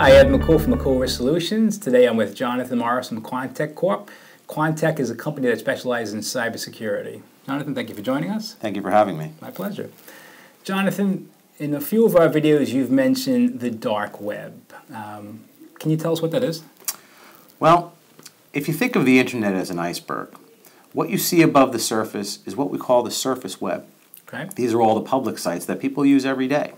Hi, Ed Mackoul from Mackoul Risk Solutions. Today I'm with Jonathan Morris from Quantech Corp. Quantech is a company that specializes in cybersecurity. Jonathan, thank you for joining us. Thank you for having me. My pleasure. Jonathan, in a few of our videos you've mentioned the dark web. Um, can you tell us what that is? Well, if you think of the internet as an iceberg, what you see above the surface is what we call the surface web. Okay. These are all the public sites that people use every day.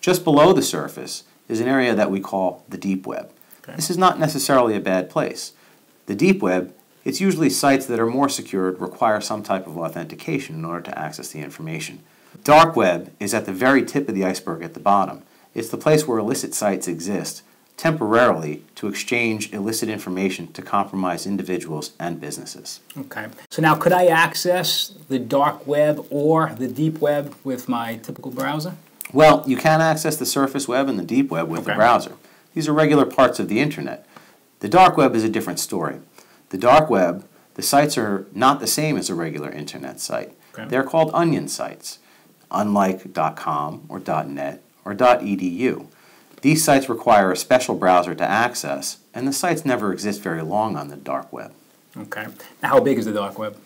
Just below the surface is an area that we call the deep web. Okay. This is not necessarily a bad place. The deep web, it's usually sites that are more secured, require some type of authentication in order to access the information. Dark web is at the very tip of the iceberg at the bottom. It's the place where illicit sites exist temporarily to exchange illicit information to compromise individuals and businesses. Okay. So now, could I access the dark web or the deep web with my typical browser? Well, you can access the surface web and the deep web with Okay. the browser. These are regular parts of the internet. The dark web is a different story. The dark web, the sites are not the same as a regular internet site. Okay. They're called onion sites, unlike .com or .net or .edu. These sites require a special browser to access, and the sites never exist very long on the dark web. Okay. Now, how big is the dark web?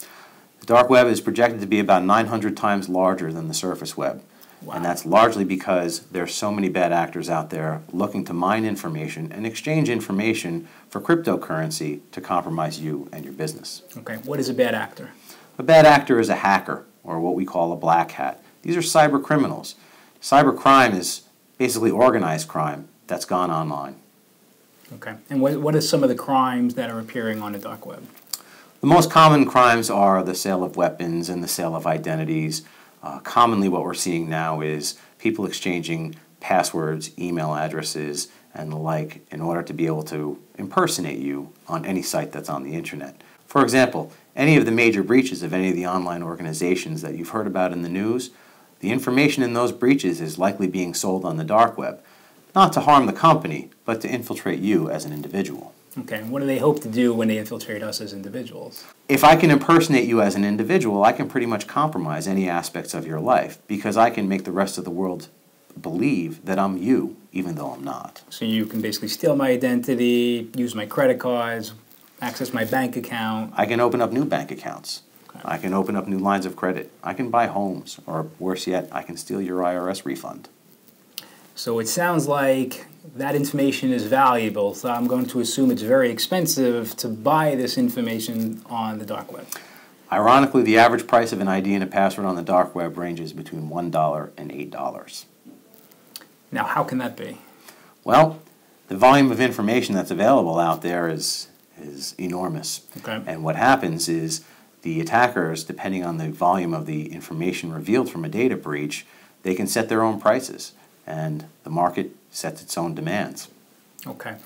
The dark web is projected to be about 900 times larger than the surface web. Wow. And that's largely because there are so many bad actors out there looking to mine information and exchange information for cryptocurrency to compromise you and your business. Okay. What is a bad actor? A bad actor is a hacker, or what we call a black hat. These are cyber criminals. Cyber crime is basically organized crime that's gone online. Okay. And what, what are some of the crimes that are appearing on the dark web? The most common crimes are the sale of weapons and the sale of identities. Uh, commonly, what we're seeing now is people exchanging passwords, email addresses, and the like in order to be able to impersonate you on any site that's on the internet. For example, any of the major breaches of any of the online organizations that you've heard about in the news, the information in those breaches is likely being sold on the dark web, not to harm the company, but to infiltrate you as an individual. Okay. And what do they hope to do when they infiltrate us as individuals? if I can impersonate you as an individual, I can pretty much compromise any aspects of your life because I can make the rest of the world believe that I'm you, even though I'm not. So you can basically steal my identity, use my credit cards, access my bank account. I can open up new bank accounts. Okay. I can open up new lines of credit. I can buy homes, or worse yet, I can steal your IRS refund. So it sounds like that information is valuable. So I'm going to assume it's very expensive to buy this information on the dark web. Ironically, the average price of an ID and a password on the dark web ranges between $1 and $8. Now, how can that be? Well, the volume of information that's available out there is, is enormous. Okay. And what happens is the attackers, depending on the volume of the information revealed from a data breach, they can set their own prices, and the market sets its own demands. Okay.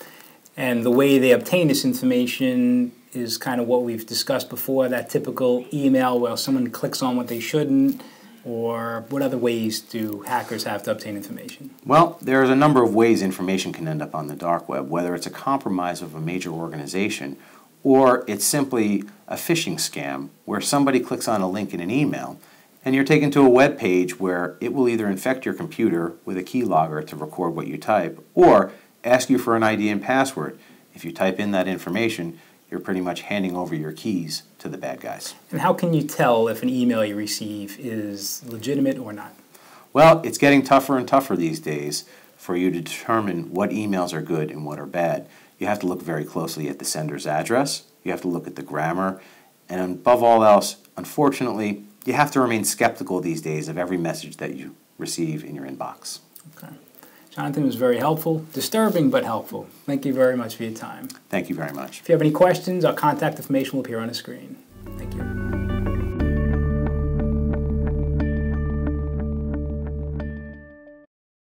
And the way they obtain this information is kind of what we've discussed before that typical email where someone clicks on what they shouldn't, or what other ways do hackers have to obtain information? Well, there's a number of ways information can end up on the dark web, whether it's a compromise of a major organization or it's simply a phishing scam where somebody clicks on a link in an email and you're taken to a web page where it will either infect your computer with a keylogger to record what you type or ask you for an ID and password. If you type in that information, you're pretty much handing over your keys to the bad guys. And how can you tell if an email you receive is legitimate or not? Well, it's getting tougher and tougher these days for you to determine what emails are good and what are bad. You have to look very closely at the sender's address, you have to look at the grammar, and above all else, unfortunately, you have to remain skeptical these days of every message that you receive in your inbox. Okay. Jonathan was very helpful, disturbing but helpful. Thank you very much for your time. Thank you very much. If you have any questions, our contact information will appear on the screen.